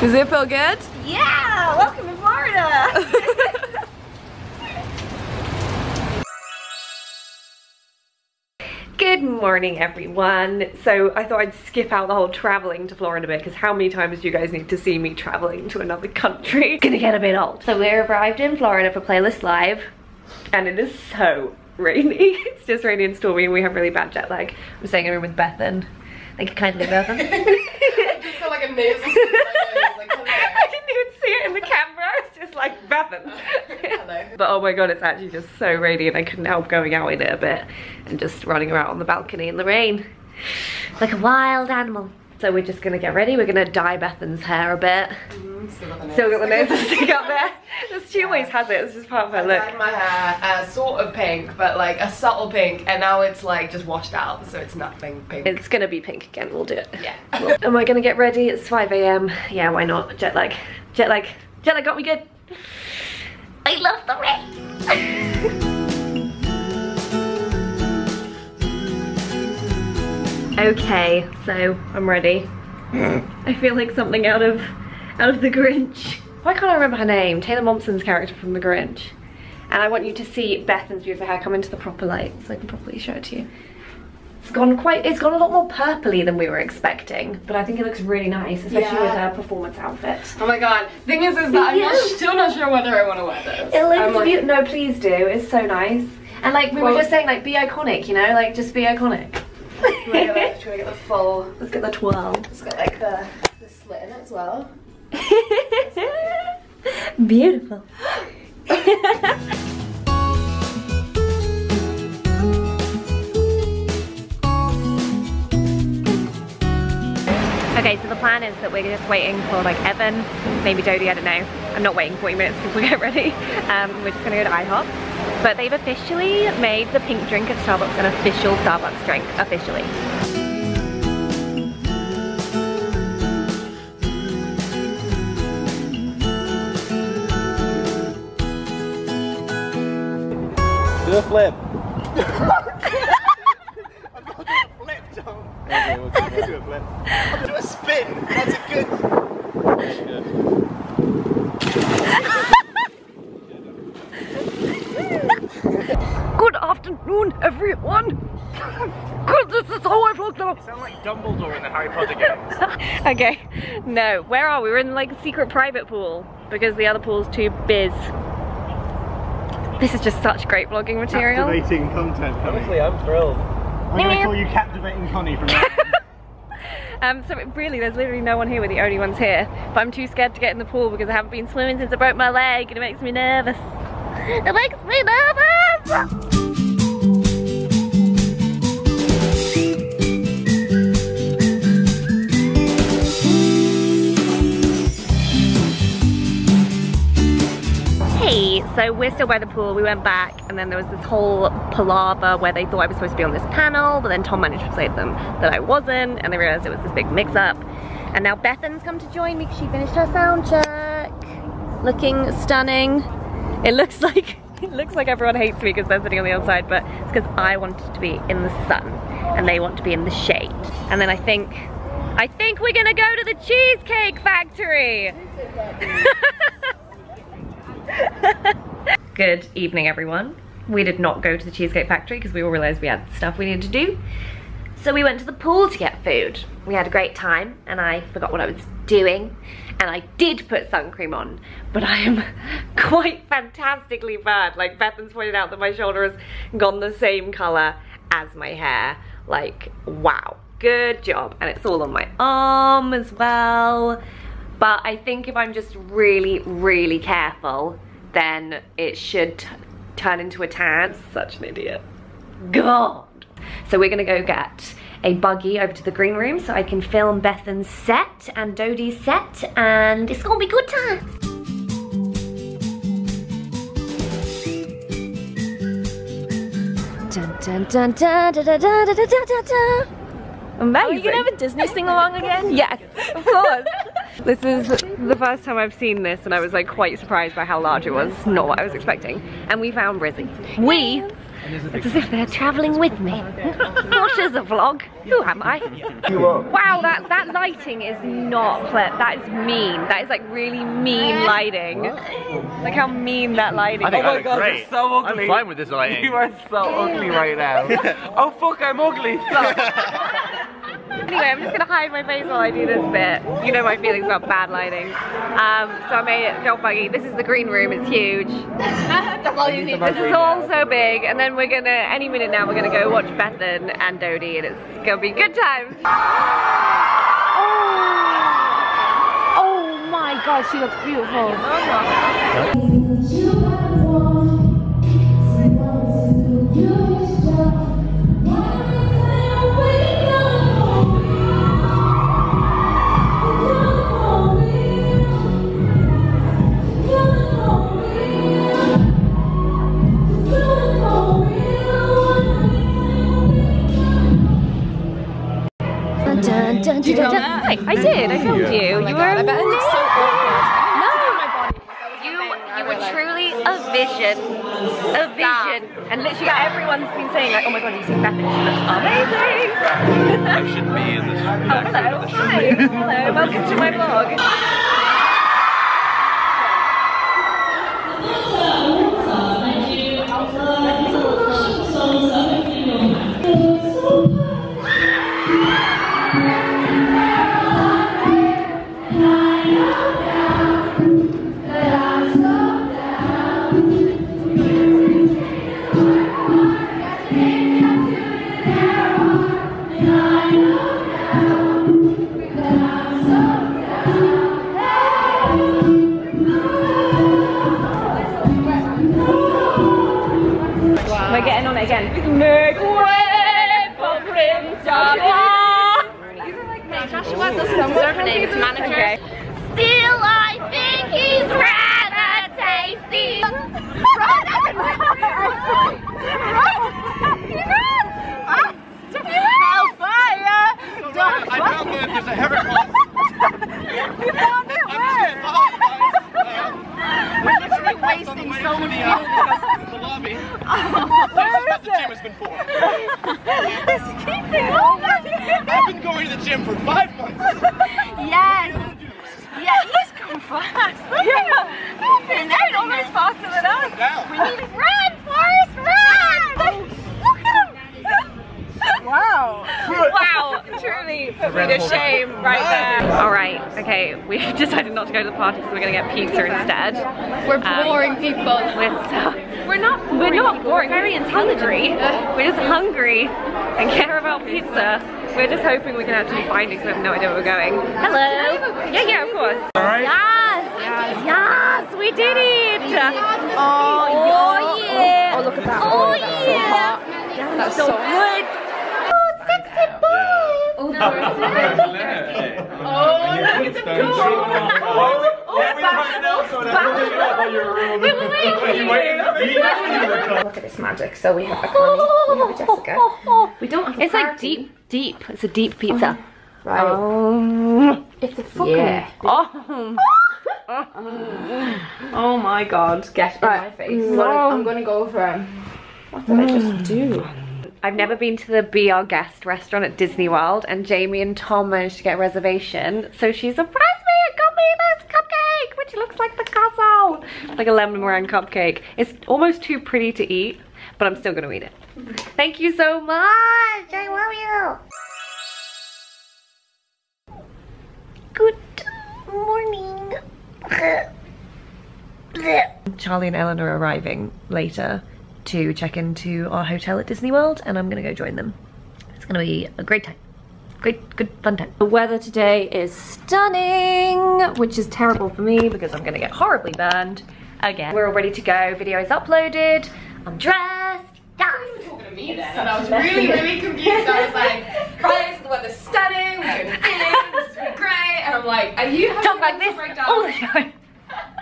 Does it feel good? Yeah! Welcome to Florida! Good morning everyone. So I thought I'd skip out the whole traveling to Florida bit because how many times do you guys need to see me traveling to another country? Gonna get a bit old. So we arrived in Florida for Playlist Live and it is so rainy. It's just rainy and stormy and we have really bad jet lag. I'm staying in a room with Bethan. Thank you kindly Bethan. just got like a nasal I didn't even see it in the camera. It's just like. Hello. But oh my god, it's actually just so rainy and I couldn't help going out in it a bit and just running around on the balcony in the rain. Like a wild animal. So we're just gonna get ready. We're gonna dye Bethan's hair a bit. Still got the nose stick up there. She always has it. It's just part of her I look. dyed my hair uh, sort of pink, but like a subtle pink, and now it's like just washed out, so it's nothing pink. It's gonna be pink again. We'll do it. yeah. Am I gonna get ready? It's 5 a.m. Yeah, why not? Jet lag. Jet lag. Jet lag got me good. I love the rain. okay, so I'm ready. I feel like something out of out of the Grinch. Why can't I remember her name? Taylor Momsen's character from the Grinch. And I want you to see Bethan's beautiful hair come into the proper light so I can properly show it to you. It's gone quite, it's gone a lot more purpley than we were expecting, but I think it looks really nice, especially Yeah. with her performance outfit. Oh my god. Thing is, is that I'm not, still not sure whether I want to wear this. It looks like, beautiful. No, please do. It's so nice. And like we Well- were just saying, like be iconic, you know, like just be iconic. Should I get I get the full? Let's get the twirl. It's got like the, the slit in it as well. Beautiful. Okay, so the plan is that we're just waiting for like Evan, maybe Dodie, I don't know. I'm not waiting 40 minutes before we get ready. Um, we're just gonna go to IHOP. But they've officially made the pink drink at Starbucks an official Starbucks drink, officially. Do a flip. flip, Tom. Okay, we'll do, we'll do a flip. I'll do a spin. That's a good. Good. Good afternoon, everyone. Good, this is how I vlog now. You sound like Dumbledore in the Harry Potter games. Okay, no, where are we? We're in like a secret private pool because the other pool's too biz. This is just such great vlogging material. Captivating content. Honestly, I'm thrilled. I'm gonna call you Captivating Connie from now. Um, so really, there's literally no one here. We're the only ones here. But I'm too scared to get in the pool because I haven't been swimming since I broke my leg and it makes me nervous. It makes me nervous! So we're still by the pool. We went back and then there was this whole palaver where they thought I was supposed to be on this panel, but then Tom managed to persuade them that I wasn't and they realized it was this big mix up. And now Bethan's come to join me because she finished her sound check. Looking stunning. It looks like it looks like everyone hates me because they're sitting on the outside, but it's because I wanted to be in the sun and they want to be in the shade. And then I think I think we're gonna go to the Cheesecake Factory. Good evening, everyone. We did not go to the Cheesecake Factory because we all realized we had stuff we needed to do. So we went to the pool to get food. We had a great time and I forgot what I was doing. And I did put sun cream on, but I am quite fantastically bad. Like Bethan's pointed out that my shoulder has gone the same color as my hair. Like, wow, good job. And it's all on my arm as well. But I think if I'm just really, really careful, then it should t- turn into a tan. Such an idiot. God. So we're gonna go get a buggy over to the green room so I can film Bethan's set and Dodie's set and it's gonna be good time. Dun, dun, dun, dun, dun, dun, dun, dun, dun, dun, dun. Amazing. Are you gonna have a Disney sing along again? Yes, of course. This is the first time I've seen this and I was like quite surprised by how large it was. Not what I was expecting. And we found Rizzy. We It's as if they're traveling with me. what is a vlog? Who am I? Wow, that, that lighting is not ple- That is mean. That is like really mean lighting. Look how mean that lighting I think is. I look oh great. so ugly. I'm fine with this lighting. You are so ugly right now. oh fuck, I'm ugly. Anyway, I'm just gonna hide my face while I do this bit. You know my feelings about bad lighting. Um, so I made it dog buggy. This is the green room, it's huge. That's all you need. This is all so big, and then we're gonna, any minute now, we're gonna go watch Bethan and Dodie, and it's gonna be good times. Oh, oh my god, she looks beautiful. Hello. Hi. Hello. Welcome to my vlog. Make way for Prince Joshua. Doesn't manager. Still, I think he's rather tasty. Hellfire! I found that there's a. You found it where? We're literally wasting so much the lobby. been for. It's keeping on. I've been going to the gym for five months. Yes. Yeah, he's going fast. Yeah. He's going almost faster than us. Down. We need run, Forrest, run! Look at him. Wow. Wow, truly put me to shame right there. All right, okay, we've decided not to go to the party so we're gonna get pizza instead. We're Um, boring people. We're so, we're not we're not boring. We're very intelligent. We're just hungry and care about pizza. We're just hoping we can actually find it because we have no idea where we're going. Hello. Yeah, yeah, of course. Alright. Yes. Yes, we did it. Oh, Oh yeah. Oh, look at that. Oh That's so yeah. hot. That's so good. Oh, sexy boy. Oh, look at the Look at this magic. So we have a Connie, we have a Jessica. We don't have a It's like deep, deep. It's a deep pizza. Right. Oh. It's a fucking. Yeah. Oh. Oh my god. Get in my face. I'm gonna, I'm gonna go for um, What did I just do? I've never been to the Be Our Guest restaurant at Disney World, and Jamie and Tom managed to get a reservation. So she surprised me and got me this cupcake, which looks like Picasso, like a lemon meringue cupcake. It's almost too pretty to eat, but I'm still gonna eat it. Thank you so much. I love you. Good morning. Charlie and Eleanor are arriving later to check into our hotel at Disney World and I'm gonna go join them. It's gonna be a great time. Great, good, fun time. The weather today is stunning, which is terrible for me because I'm gonna get horribly burned again. We're all ready to go, video is uploaded, I'm dressed, yes! talking to me then. And I was really, really confused. I was like, Carlos, the weather's stunning, we're going to Finland, this is great. And I'm like, are you having Talk like a this breakdown? all the time.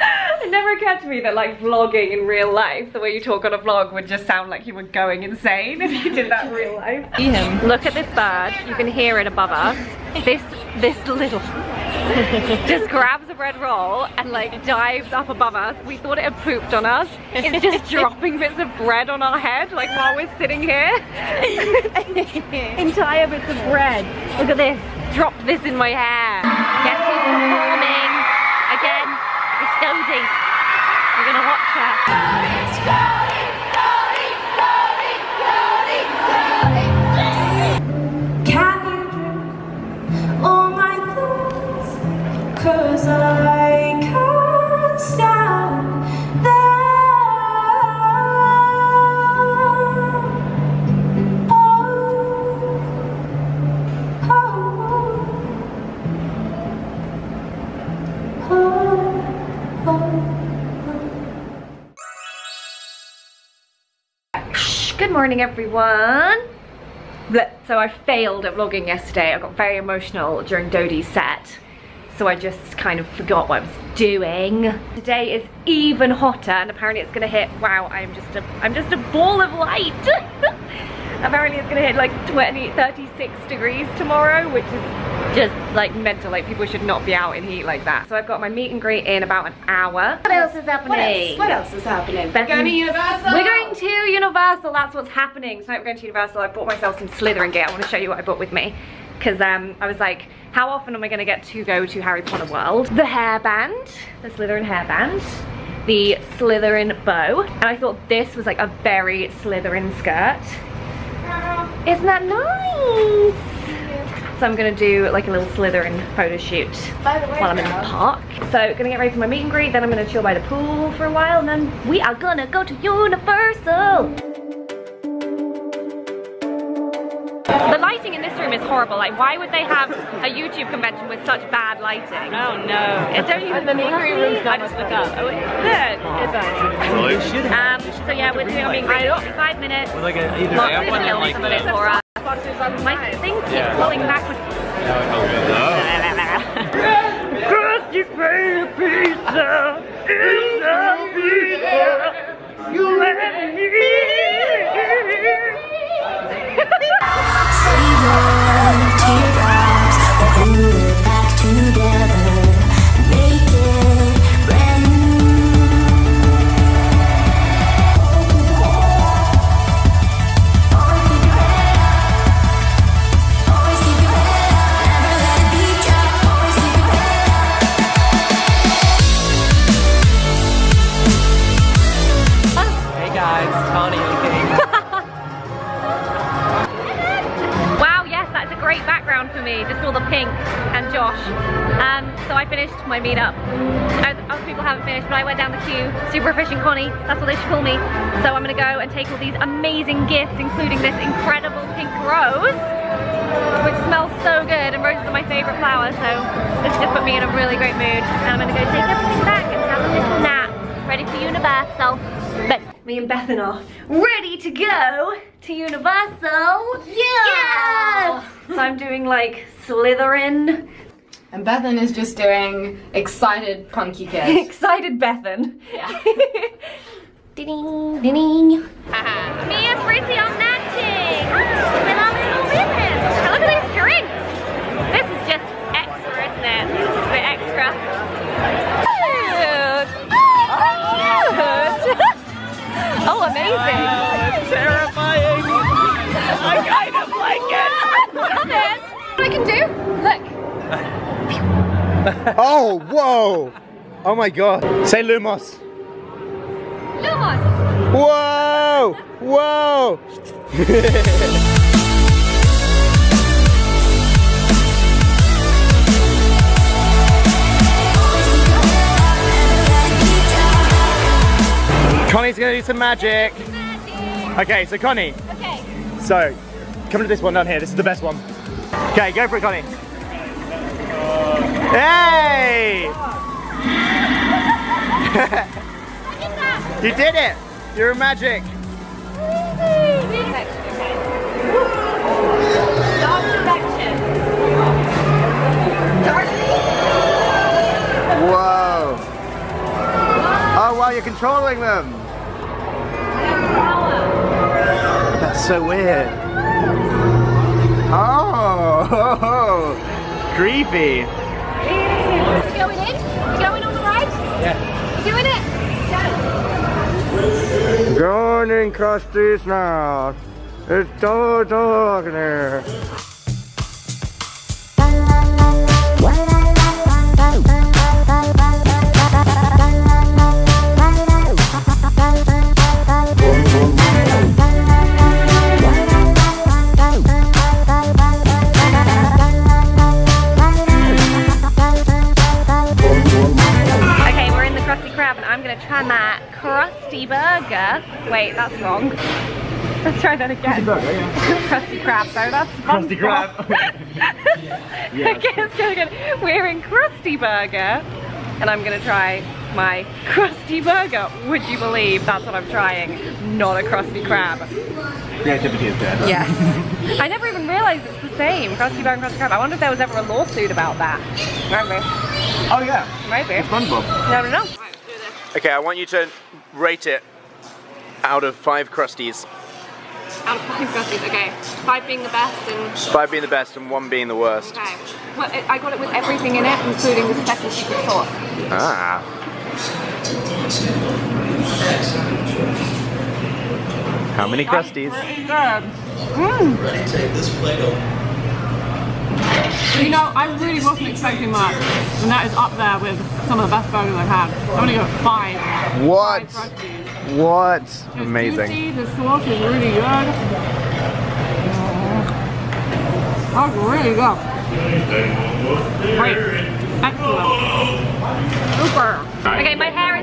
It never occurred to me that like vlogging in real life, the way you talk on a vlog would just sound like you were going insane if you did that in real life. Look at this bird, you can hear it above us. This, this little, just grabs a bread roll and like dives up above us. We thought it had pooped on us. It's just dropping bits of bread on our head like while we're sitting here. Entire bits of bread. Look at this. Dropped this in my hair. Guess who's performing? Again, We're gonna watch her. Can you drink all my thoughts? Cause I morning everyone. So I failed at vlogging yesterday. I got very emotional during Dodie's set. So I just kind of forgot what I was doing. Today is even hotter and apparently it's gonna hit, wow, I'm just a, I'm just a ball of light. apparently it's gonna hit like 20, 36 degrees tomorrow, which is just like mental. Like people should not be out in heat like that. So I've got my meet and greet in about an hour. What else is happening? What else? What else is happening? Beth- Going to Universal. We're going to Universal, that's what's happening. Tonight we're going to Universal. I bought myself some Slytherin gear. I want to show you what I bought with me. Because um, I was like, how often am I going to get to go to Harry Potter World? The hairband, the Slytherin hairband, the Slytherin bow. And I thought this was like a very Slytherin skirt. Isn't that nice? So I'm gonna do like a little Slytherin photo shoot By the way, while I'm in the park. So gonna get ready for my meet and greet, then I'm gonna chill by the pool for a while, and then we are gonna go to Universal. The lighting in this room is horrible. Like, why would they have a YouTube convention with such bad lighting? Oh no! It don't even. the meet and greet room's I just look up. Oh, it, good. It's nice. Um. So yeah, we're doing a meet and greet in five minutes. Like a, either Lots of one like some of it for us. My things keep Yeah. pulling back with Krusty Krab pizza. Is a pizza. You let me but I went down the queue. Super efficient Connie, that's what they should call me. So I'm gonna go and take all these amazing gifts, including this incredible pink rose, which smells so good, and roses are my favorite flower, so this just put me in a really great mood. And I'm gonna go take everything back and have a little nap, ready for Universal. But me and Bethan are ready to go to Universal. Yeah! So I'm doing like Slytherin. And Bethan is just doing excited punky kid. Excited Bethan. Yeah. Ding, ding. Me and Brizzy are matching with our little ribbons. And look at these drinks. This is just extra, isn't it? This is a bit extra. Cute. Oh, so cute. oh, amazing. Terrifying! Oh, whoa! Oh my god. Say Lumos. Lumos. Whoa! Whoa! Connie's gonna do some magic. Okay, so Connie, Okay. so come to this one down here. This is the best one. Okay, go for it, Connie. Hey! You did it! You're magic. Whoa! Oh wow, you're controlling them. That's so weird. Oh, creepy. Going in? Doing it? Going in Krusty's now. It's dark in here. I'm gonna try my Krusty Burger. Wait, that's wrong. Let's try that again. Krusty Krab, though, that's Krusty SpongeBob. Krab. okay, let's go again. We're in Krusty Burger and I'm gonna try my Krusty Burger. Would you believe that's what I'm trying? Not a Krusty Krab. Creativity is dead. Yes. I never even realized it's the same. Krusty Burger and Krusty Krab. I wonder if there was ever a lawsuit about that. Maybe. Oh yeah. Maybe. SpongeBob. No, no, no. Okay, I want you to rate it out of five Krusties. Out of five Krusties, okay. Five being the best and Five being the best and one being the worst. okay. Well, I got it with everything in it, including the special secret sauce. Ah. How many Krusties? Pretty good. You know, I really wasn't expecting much, and that is up there with some of the best burgers I've had. I'm gonna go five. What? Five What? Amazing. Juicy, the sauce is really good. Oh, That's really good. Great. Excellent. Super. Okay, my hair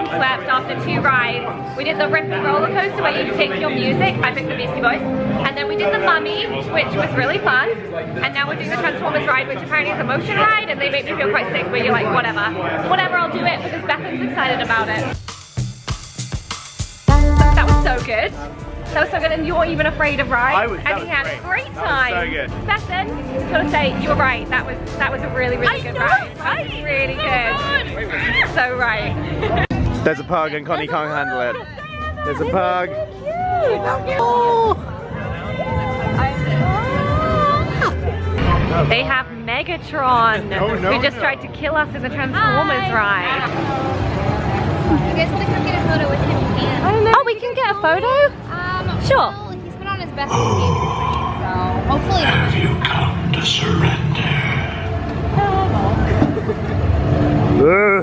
is very windswept after two rides. We did the Ripley roller coaster where you pick your music. I picked the Beastie Boys. And then we did the Mummy, which was really fun. And now we're doing the Transformers ride, which apparently is a motion ride, and they make me feel quite sick, but you're like, whatever. Whatever, I'll do it because Bethan's excited about it. That was so good. That was so good, and you're even afraid of rides. I was- and was he had great. a great That was so time. good. Bethan, just gotta say, you were right. That was that was a really, really I good know, ride. right? That was really oh good. So right. There's a pug and Connie can't handle it. There's a pug. They have Megatron, No, no, who just no. tried to kill us in the Transformers ride. You guys want to come get a photo with him? Oh, we can get a photo? Um, sure. Well, he's been on his best behavior, so hopefully. Have you come to surrender?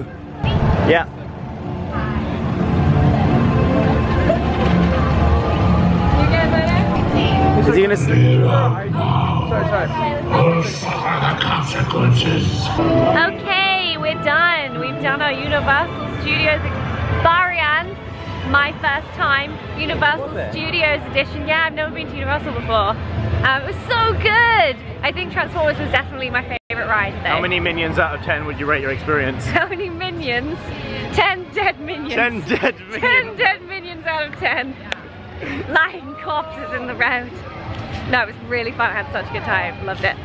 Yeah. Is he gonna? s- Will the consequences. Okay, we're done. We've done our Universal Studios experience. My first time, Universal Studios edition. Yeah, I've never been to Universal before. Um, it was so good. I think Transformers was definitely my favorite ride though. How many minions out of ten would you rate your experience? How many minions? Ten dead minions. Ten dead Ten dead minions out of ten. Lying corpses in the road. No, it was really fun. I had such a good time. Loved it.